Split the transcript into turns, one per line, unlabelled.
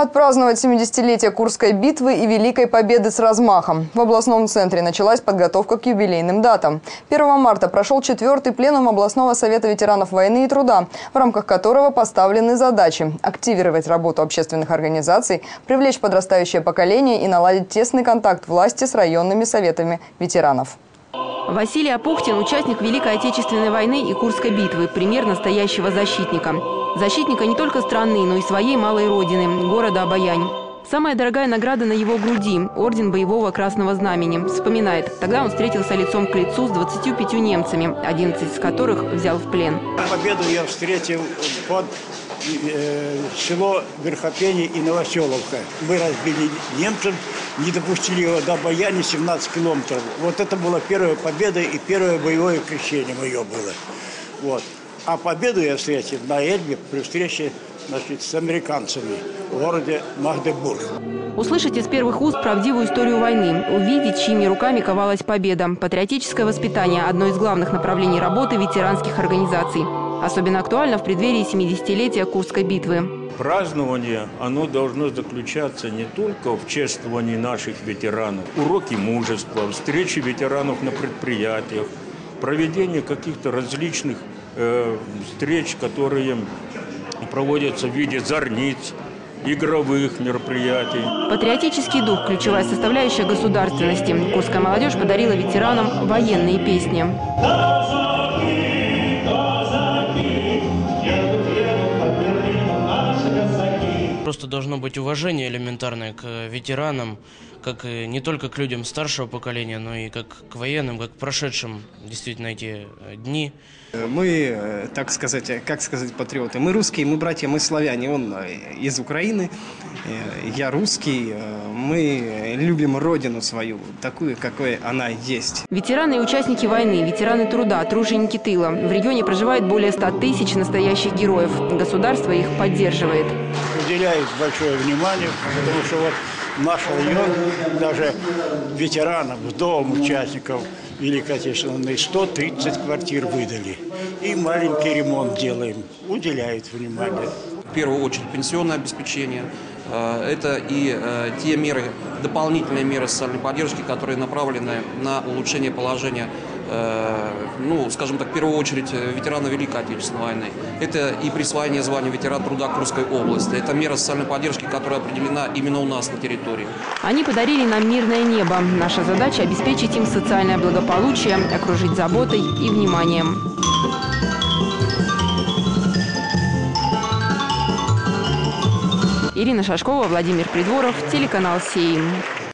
Отпраздновать 70-летие Курской битвы и Великой Победы с размахом. В областном центре началась подготовка к юбилейным датам. 1 марта прошел четвертый пленум областного совета ветеранов войны и труда, в рамках которого поставлены задачи – активировать работу общественных организаций, привлечь подрастающее поколение и наладить тесный контакт власти с районными советами ветеранов.
Василий Апухтин – участник Великой Отечественной войны и Курской битвы, пример настоящего защитника. Защитника не только страны, но и своей малой родины – города Обаянь. Самая дорогая награда на его груди – орден боевого красного знамени. Вспоминает, тогда он встретился лицом к лицу с 25 немцами, 11 из которых взял в плен.
Победу я встретил под э, село Верхопени и Новоселовка. Мы разбили немцев, не допустили его до Баяни 17 километров. Вот это была первая победа и первое боевое крещение мое было. Вот. А победу я встретил на Эльбе при встрече значит, с американцами в городе Магдебург.
Услышать из первых уст правдивую историю войны, увидеть, чьими руками ковалась победа. Патриотическое воспитание – одно из главных направлений работы ветеранских организаций. Особенно актуально в преддверии 70-летия Курской битвы.
Празднование, оно должно заключаться не только в чествовании наших ветеранов, уроки мужества, встречи ветеранов на предприятиях, проведение каких-то различных э, встреч, которые проводятся в виде зорниц, игровых мероприятий.
Патриотический дух – ключевая составляющая государственности. Курская молодежь подарила ветеранам военные песни.
Просто должно быть уважение элементарное к ветеранам, как и не только к людям старшего поколения, но и как к военным, как к прошедшим действительно эти э, дни.
Мы, э, так сказать, э, как сказать, патриоты. Мы русские, мы братья, мы славяне. Он из Украины, я русский. Мы любим родину свою, такую, какой она есть.
Ветераны и участники войны, ветераны труда, труженики тыла. В регионе проживает более 100 тысяч настоящих героев. Государство их поддерживает.
Уделяет большое внимание, потому что вот наш район даже ветеранам, вдовам участников Великой Отечественной 130 квартир выдали. И маленький ремонт делаем. Уделяют внимание.
В первую очередь пенсионное обеспечение. Э, это и э, те меры, дополнительные меры социальной поддержки, которые направлены на улучшение положения ну, скажем так, в первую очередь э, ветерана Великой Отечественной войны. Это и присвоение звания ветерана труда Курской области. Это мера социальной поддержки, которая определена именно у нас на территории.
Они подарили нам мирное небо. Наша задача – обеспечить им социальное благополучие, окружить заботой и вниманием. Ирина Шашкова, Владимир Придворов, телеканал «Сеим».